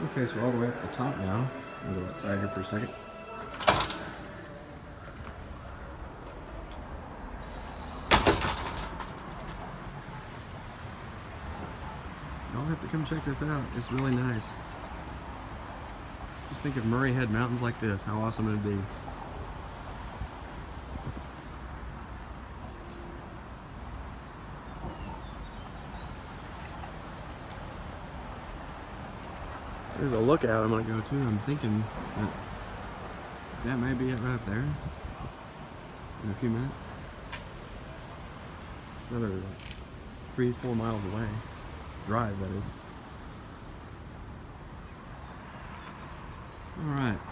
Okay, so all the way up to the top now. I'll go outside here for a second. Y'all have to come check this out. It's really nice. Just think if Murray had mountains like this, how awesome it'd be. There's a lookout I'm gonna go to. I'm thinking that that may be it right up there in a few minutes. Another like, three, four miles away. Drive, that is. Alright.